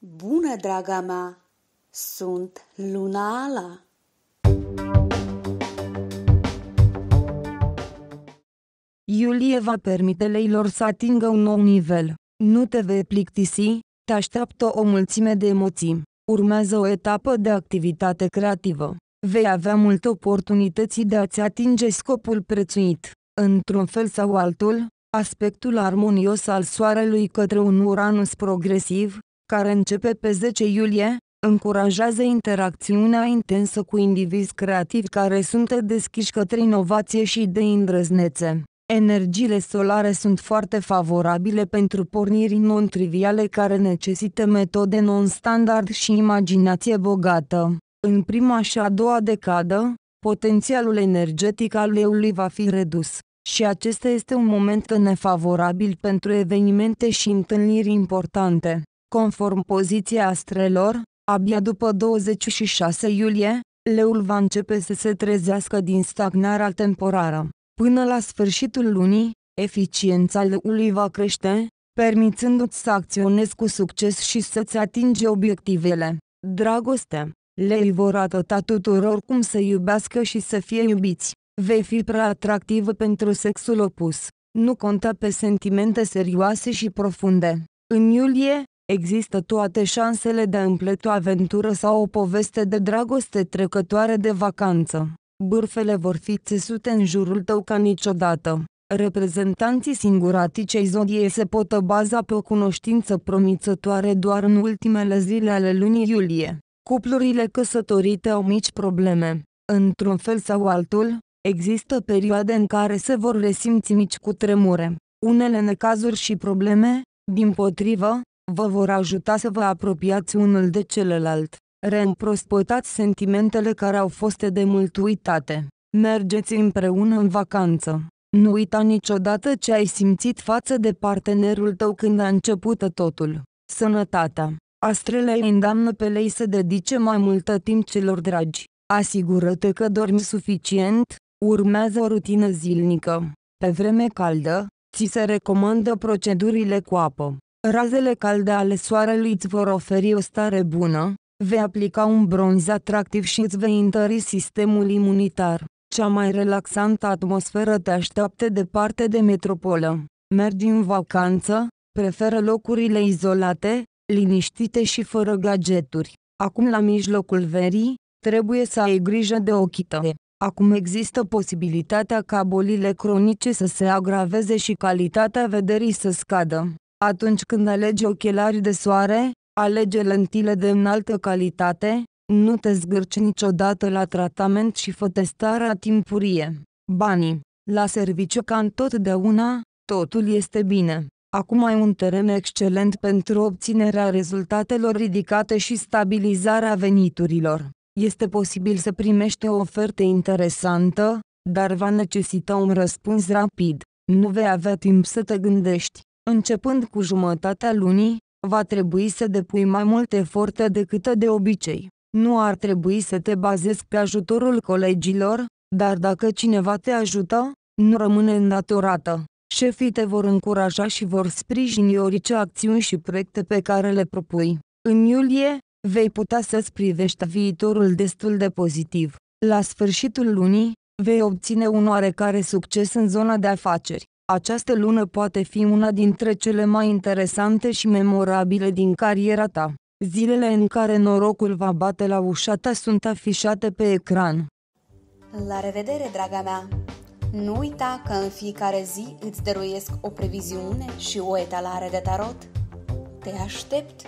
Bună, draga mea! Sunt Luna Ala. Iulie va permite leilor să atingă un nou nivel. Nu te vei plictisi, te așteaptă o mulțime de emoții. Urmează o etapă de activitate creativă. Vei avea multe oportunități de a-ți atinge scopul prețuit. Într-un fel sau altul, aspectul armonios al Soarelui către un Uranus progresiv, care începe pe 10 iulie, încurajează interacțiunea intensă cu indivizi creativi care sunt deschiși către inovație și idei îndrăznețe. Energiile solare sunt foarte favorabile pentru porniri non-triviale care necesită metode non-standard și imaginație bogată. În prima și a doua decadă, potențialul energetic al leului va fi redus. Și acesta este un moment nefavorabil pentru evenimente și întâlniri importante. Conform poziției astrelor, abia după 26 iulie, leul va începe să se trezească din stagnarea temporară. Până la sfârșitul lunii, eficiența leului va crește, permițându-ți să acționezi cu succes și să-ți atingi obiectivele. Dragoste. Lei vor atăta tuturor cum să iubească și să fie iubiți. Vei fi prea atractivă pentru sexul opus. Nu conta pe sentimente serioase și profunde. În iulie, există toate șansele de a împleti o aventură sau o poveste de dragoste trecătoare de vacanță. Bârfele vor fi țesute în jurul tău ca niciodată. Reprezentanții singuraticei zodiei se pot baza pe o cunoștință promițătoare doar în ultimele zile ale lunii iulie. Cuplurile căsătorite au mici probleme. Într-un fel sau altul, există perioade în care se vor resimți mici cu tremure. Unele necazuri și probleme, din potrivă, vă vor ajuta să vă apropiați unul de celălalt. Reîmprospătați sentimentele care au fost de mult uitate. Mergeți împreună în vacanță. Nu uita niciodată ce ai simțit față de partenerul tău când a început totul. Sănătatea. Astrele îi îndeamnă pe lei să dedice mai multă timp celor dragi. Asigură-te că dormi suficient, urmează o rutină zilnică. Pe vreme caldă, ți se recomandă procedurile cu apă. Razele calde ale soarelui îți vor oferi o stare bună, vei aplica un bronz atractiv și îți vei întări sistemul imunitar. Cea mai relaxantă atmosferă te așteaptă departe de metropolă. Mergi în vacanță, preferă locurile izolate, liniștite și fără gadgeturi. Acum la mijlocul verii, trebuie să ai grijă de ochii tăi. Acum există posibilitatea ca bolile cronice să se agraveze și calitatea vederii să scadă. Atunci când alegi ochelari de soare, alege lentile de înaltă calitate, nu te zgârci niciodată la tratament și fă testarea timpurie. Banii. La serviciu ca întotdeauna, totul este bine. Acum ai un teren excelent pentru obținerea rezultatelor ridicate și stabilizarea veniturilor. Este posibil să primești o ofertă interesantă, dar va necesita un răspuns rapid. Nu vei avea timp să te gândești. Începând cu jumătatea lunii, va trebui să depui mai multe eforte decât de obicei. Nu ar trebui să te bazezi pe ajutorul colegilor, dar dacă cineva te ajută, nu rămâne îndatorată. Șefii te vor încuraja și vor sprijini orice acțiuni și proiecte pe care le propui. În iulie, vei putea să-ți privești viitorul destul de pozitiv. La sfârșitul lunii, vei obține un oarecare succes în zona de afaceri. Această lună poate fi una dintre cele mai interesante și memorabile din cariera ta. Zilele în care norocul va bate la ușa ta sunt afișate pe ecran. La revedere, draga mea! Nu uita că în fiecare zi îți dăruiesc o previziune și o etalare de tarot. Te aștept!